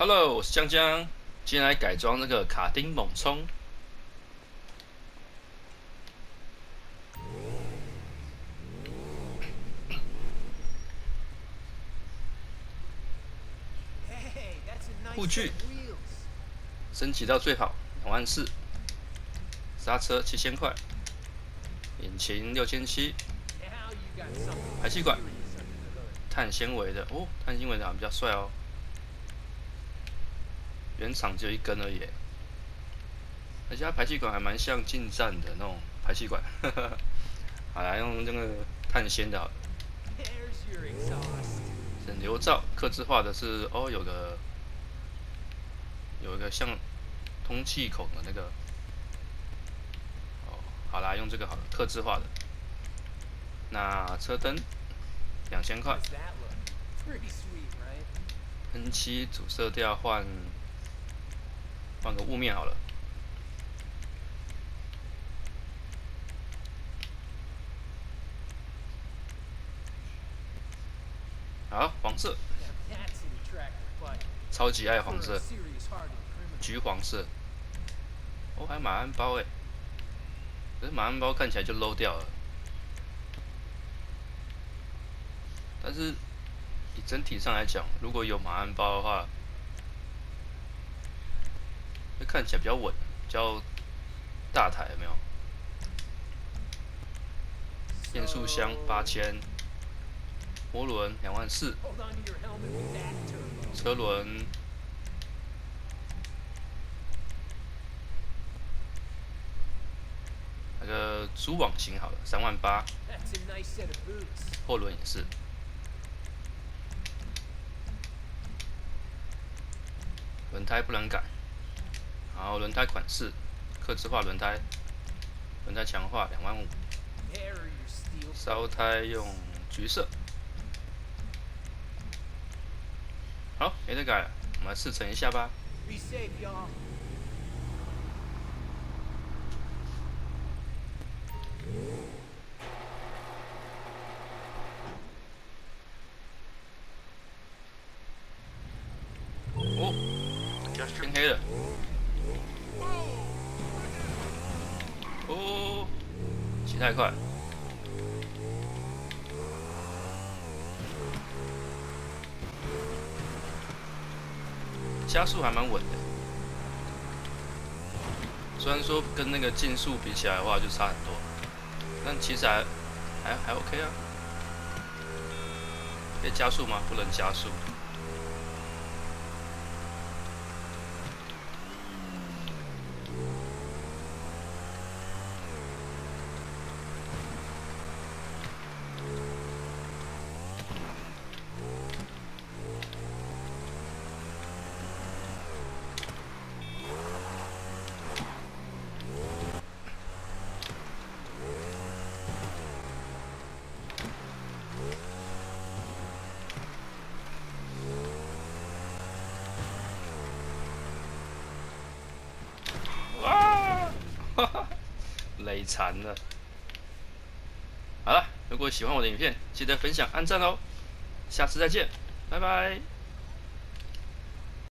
Hello，我是江江，今天来改装那个卡丁猛冲。护具升级到最好，两万四。刹车七千块，引擎六千七，排气管碳纤维的哦，碳纤维的比较帅哦。原厂只有一根而已，而且它排气管还蛮像进站的那种排气管，好啦用这个碳纤的，整流罩，刻字化的是哦，有个有一个像通气孔的那个，哦，好啦，用这个好了，刻字化的。那车灯两千块，喷漆主色调换。换个雾面好了。好，黄色。超级爱黄色。橘黄色。哦，还有马鞍包哎。可是马鞍包看起来就 low 掉了。但是以整体上来讲，如果有马鞍包的话。看起来比较稳，比较大台，有没有？变速箱八千，涡轮两万四，车轮。那个主网型好了，三万八，后轮也是，轮胎不能改。然后轮胎款式，刻字化轮胎，轮胎强化两万五，烧胎用橘色。好，没得改了，我们来试乘一下吧。哦，天黑了。哦，骑太快，加速还蛮稳的。虽然说跟那个竞速比起来的话就差很多，但其实还还还 OK 啊。可以加速吗？不能加速。你残了。好了，如果喜欢我的影片，记得分享、按赞哦。下次再见，拜拜。